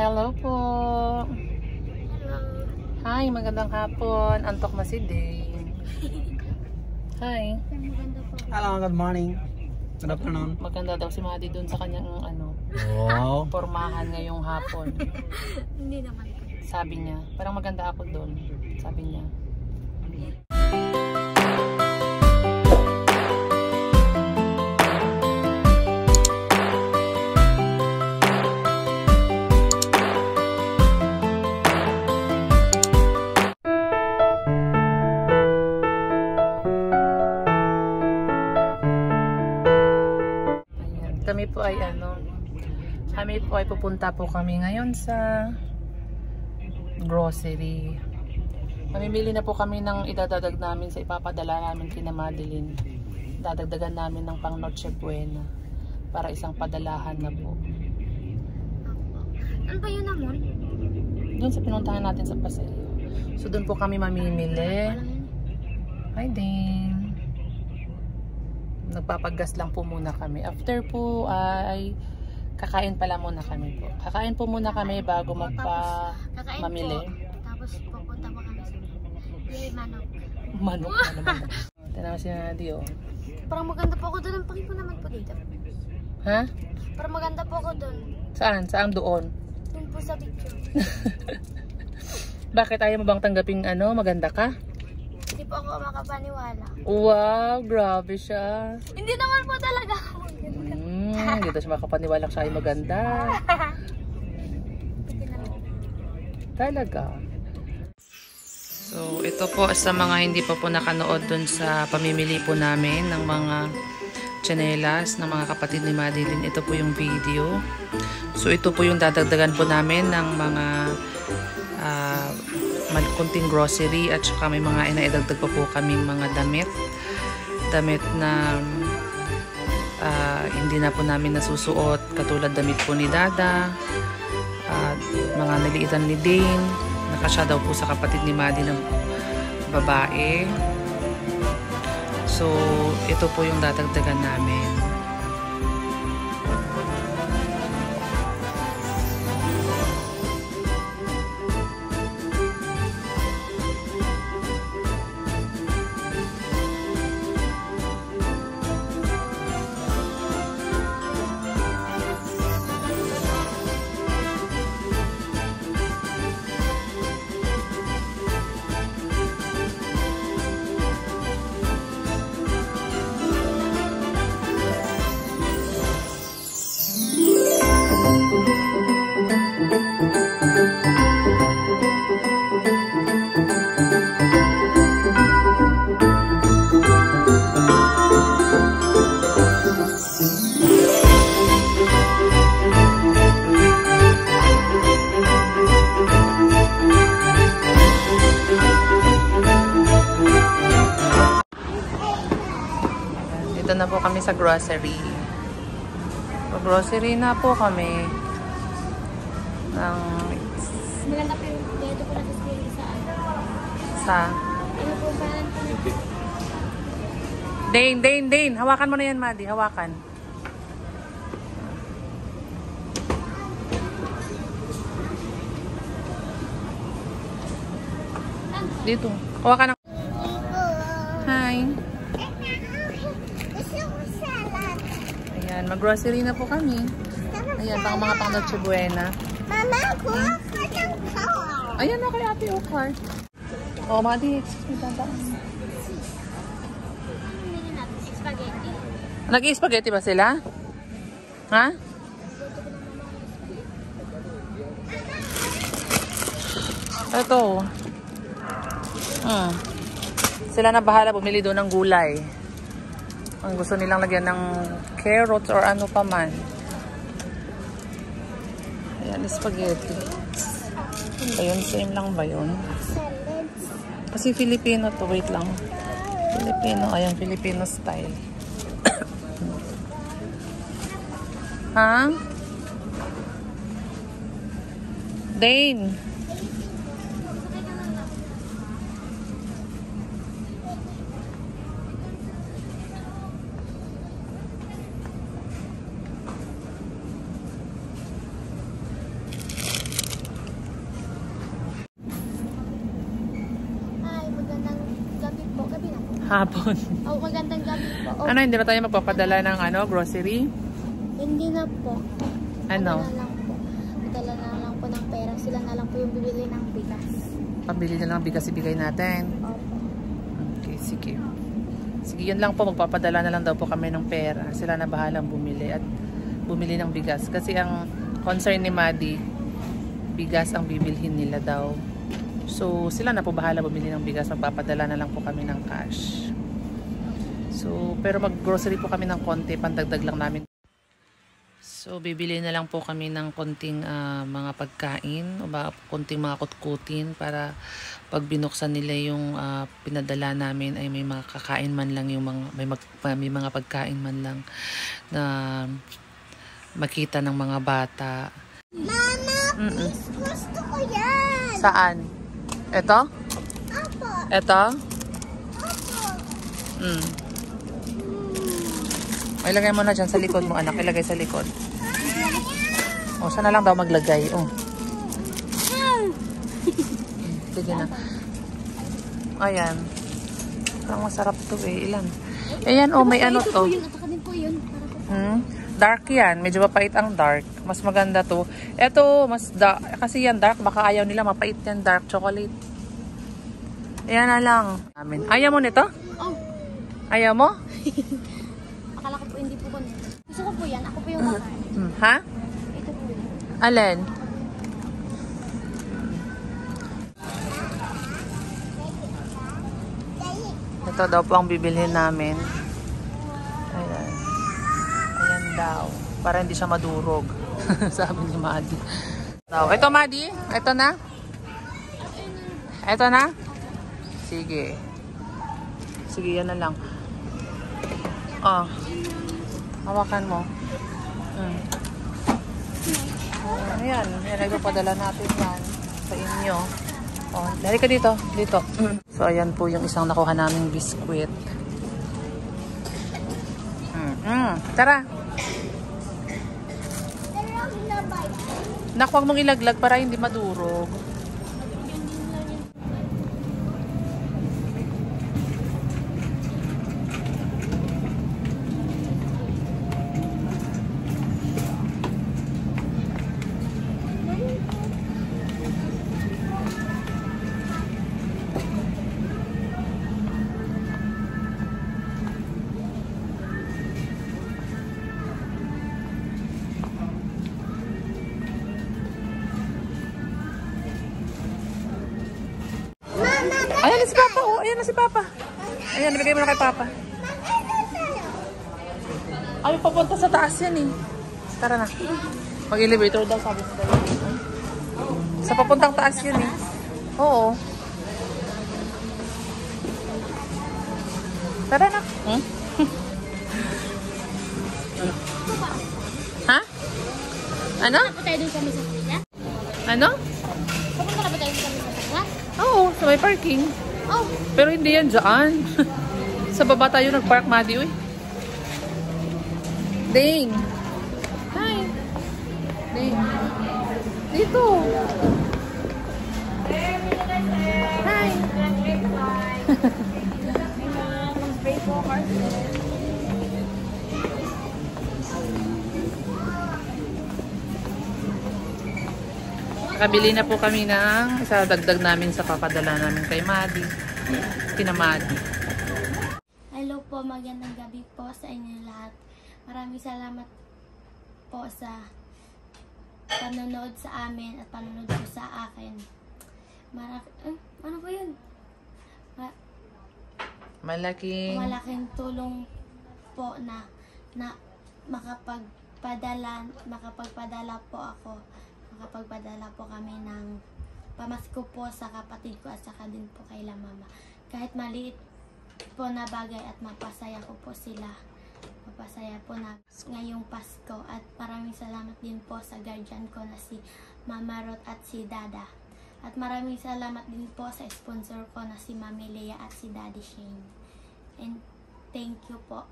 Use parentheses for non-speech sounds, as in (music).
Hello po. Hello. Hi, magandang hapon. Antok na si Dane. Hi. Hello, good morning. Good afternoon. Maganda daw si Madi dun sa kanyang ano, Wow. pormahan ngayong hapon. Hindi naman. Sabi niya, parang maganda ako doon. Sabi niya. Kami po ay ano, kami po ay pupunta po kami ngayon sa grocery. Mamimili na po kami ng idadadag namin sa ipapadala namin kina Madeline. Dadagdagan namin ng pang Noche Buena para isang padalahan na po. Ano ba yun naman? Doon sa pinuntahan natin sa Paseo. So doon po kami mamimili. Hi Dane. Nagpapagas lang po muna kami. After po ay kakain pala muna kami po. Kakain po muna kami bago magpa Kakain mamili. po. Tapos pupunta pa kami sa Yay, manok. Manok na naman. Tanaw si Nadi oh. Parang maganda po ako doon. Ang pangit po naman po dito. Ha? Parang maganda po ako doon. Saan? Saan doon? Doon po sa picture. (laughs) Bakit ayaw mo bang tanggaping ano, maganda ka? Po ako makapaniwala. Wow, grabe siya. Hindi naman po talaga ako maganda. Hmm, hindi daw siya makapaniwala siya ay maganda. (laughs) Talaga. So, ito po sa mga hindi pa po nakanood dun sa pamimili po namin ng mga chanelas ng mga kapatid ni Madeline. Ito po yung video. So, ito po yung dadagdagan po namin ng mga uh, kunting grocery at saka may mga inaidagdag pa po kaming mga damit. Damit na ah, hindi na po namin nasusuot katulad damit po ni Dada at mga naliitan ni Dane. Nakasya daw po sa kapatid ni Maddie ng babae. So ito po yung dadagdagan namin sa grocery. grocery na po kami. Ng Maganda po yung dito po natin sa ano. sa Ano po ba? Dane, Dane, Dane. Hawakan mo na yan, Maddie. Hawakan. Dito. Hawakan ng... mag-grocery na po kami. Ayan, pang mga pang Noche Buena. Mama, kuha ka ng car. Ayan na kay Ate Okar. Oh, Maddie, excuse me, natin spaghetti. Nag-spaghetti ba sila? Ha? Ito. Hmm. Sila na bahala bumili doon ng gulay. Ang gusto nilang lagyan ng carrots or ano pa man. Ayan, spaghetti. Ano ba? Same lang ba yun? Kasi Filipino to. Wait lang. Filipino. Ayan, Filipino style. (coughs) ha? Dane. Hapon. Oh, magandang gabi po. Oh, Ano, hindi na tayo magpapadala ng ano, grocery? Hindi na po. Ano? na lang po. Dala na lang po ng pera. Sila na lang po yung bibili ng bigas. Pabili na lang bigas ibigay natin. Opo. Okay, sige. Sige, yun lang po. Magpapadala na lang daw po kami ng pera. Sila na bahalang bumili at bumili ng bigas. Kasi ang concern ni Maddie, bigas ang bibilhin nila daw. So, sila na po bahala bumili ng bigas. Magpapadala na lang po kami ng cash. So, pero mag-grocery po kami ng konti. Pandagdag lang namin. So, bibili na lang po kami ng konting ah, mga pagkain o ba, konting mga kutkutin para pag binuksan nila yung ah, pinadala namin ay may mga kakain man lang yung mga may, mag, may mga pagkain man lang na makita ng mga bata. Mama, Mm-mm. gusto ko yan. Saan? Ito? Apo, Ito? apo. Mm. Ay, lagay mo na dyan sa likod mo, anak. Ilagay sa likod. O, saan na lang daw maglagay? Oh. Sige na. Ayan. Parang masarap to eh. Ilan? Ayan, oh, may ano Ito to. po yun. Saka din po yun. Hmm? Dark yan. Medyo mapait ang dark. Mas maganda to. Ito, mas da kasi yan dark. Baka ayaw nila mapait yan dark chocolate. Ayan na lang. Amin. Ayaw mo nito? Oh, Ayaw mo? (laughs) akala ko po hindi po ko. Gusto ko po yan. Ako po yung kakain. Hmm. Ha? Ito po yun. Alin? Ito daw po ang bibilhin namin. Ayan. Daw. Para hindi siya madurog. (laughs) Sabi ni Madi. Daw. Ito Madi? Ito na? Ito na? Sige. Sige, yan na lang. Oh. Hawakan mo. Mm. Oh, ayan, yan nagpapadala natin yan sa inyo. Oh, dali ka dito, dito. (clears throat) So ayan po yung isang nakuha naming biskwit. Mm. Mm. Tara. Nakuha mong ilaglag para hindi madurog. Ayan na si Papa. Ayan, nabigay mo na kay Papa. Ay, papunta sa taas yan eh. Tara na. Mag-elevator daw, sabi sa tayo. Sa papuntang taas yun eh. Oo. Tara na. Hmm? ha? Ano? Papunta tayo dun sa kanila? Ano? Papunta na ba tayo sa kanila? Oo, sa may parking. Oh, Pero hindi yan dyan. (laughs) sa baba tayo nag-park, Madi, uy. Ding! Hi! Ding! Dito! Kabili na po kami ng isa dagdag namin sa papadala namin kay Madi. Kina Madi. Hello po, magandang gabi po sa inyo lahat. Maraming salamat po sa panonood sa amin at panonood po sa akin. Mara eh, ano ba yun? Ma- Malaking... malaking tulong po na na makapagpadala makapagpadala po ako makapagpadala po kami ng pamasko po sa kapatid ko at saka din po kay la mama. Kahit maliit po na bagay at mapasaya ko po sila mapasaya po na ngayong Pasko. At maraming salamat din po sa guardian ko na si Mama Rot at si Dada. At maraming salamat din po sa sponsor ko na si Mami Lea at si Daddy Shane. And thank you po